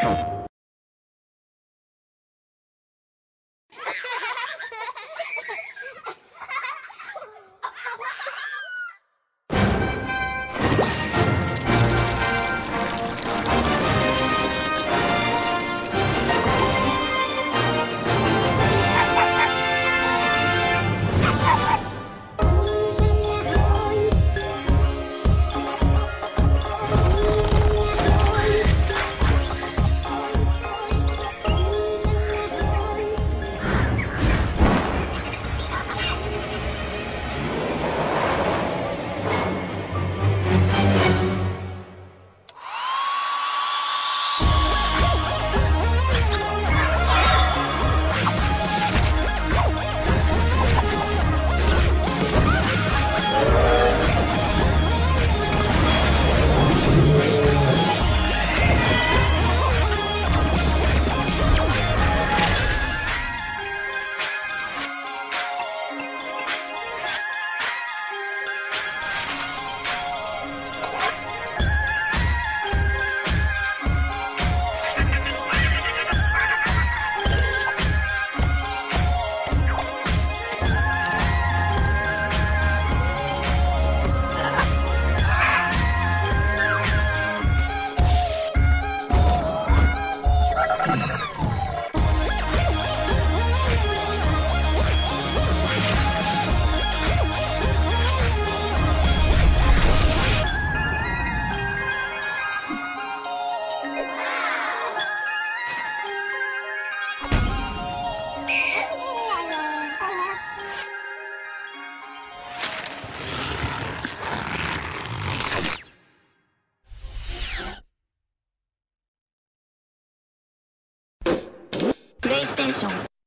プで。